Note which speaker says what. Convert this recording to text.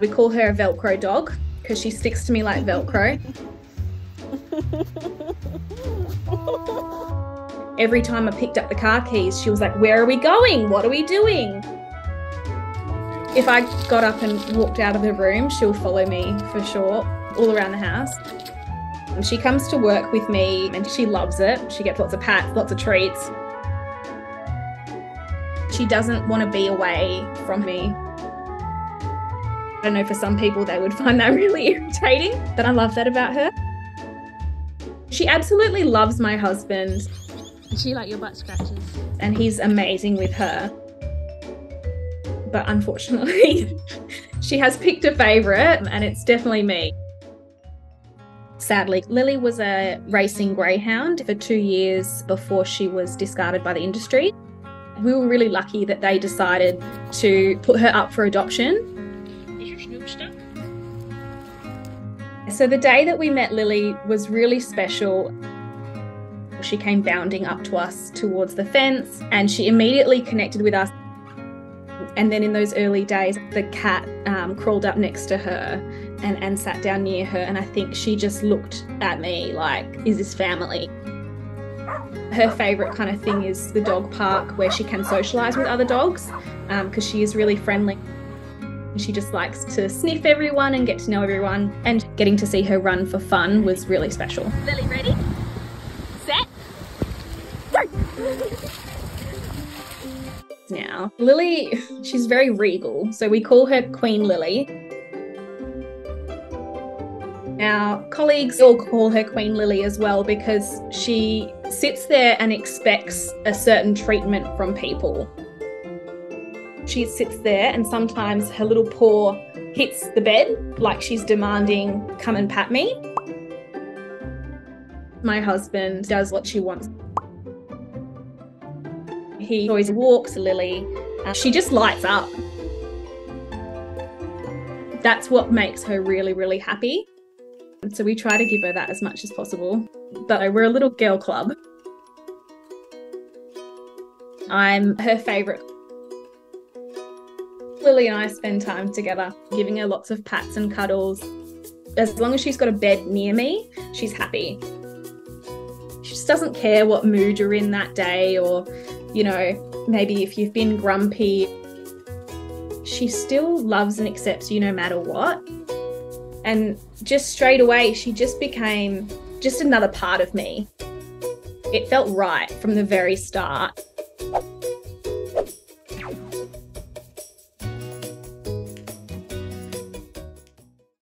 Speaker 1: We call her a Velcro dog because she sticks to me like Velcro. Every time I picked up the car keys, she was like, Where are we going? What are we doing? If I got up and walked out of the room, she'll follow me for sure, all around the house. And she comes to work with me and she loves it. She gets lots of pats, lots of treats. She doesn't want to be away from me. I don't know, for some people, they would find that really irritating, but I love that about her. She absolutely loves my husband.
Speaker 2: Is she like your butt scratches?
Speaker 1: And he's amazing with her. But unfortunately, she has picked a favourite, and it's definitely me. Sadly, Lily was a racing greyhound for two years before she was discarded by the industry. We were really lucky that they decided to put her up for adoption. So the day that we met Lily was really special. She came bounding up to us towards the fence and she immediately connected with us. And then in those early days, the cat um, crawled up next to her and, and sat down near her. And I think she just looked at me like, is this family? Her favourite kind of thing is the dog park where she can socialise with other dogs because um, she is really friendly. She just likes to sniff everyone and get to know everyone. And getting to see her run for fun was really special.
Speaker 2: Lily, ready? Set?
Speaker 1: Now. Lily, she's very regal, so we call her Queen Lily. Our colleagues all call her Queen Lily as well because she sits there and expects a certain treatment from people. She sits there and sometimes her little paw hits the bed like she's demanding, come and pat me. My husband does what she wants. He always walks Lily. She just lights up. That's what makes her really, really happy. And so we try to give her that as much as possible. But we're a little girl club. I'm her favourite. Lily and I spend time together, giving her lots of pats and cuddles. As long as she's got a bed near me, she's happy. She just doesn't care what mood you're in that day or, you know, maybe if you've been grumpy. She still loves and accepts you no matter what. And just straight away, she just became just another part of me. It felt right from the very start.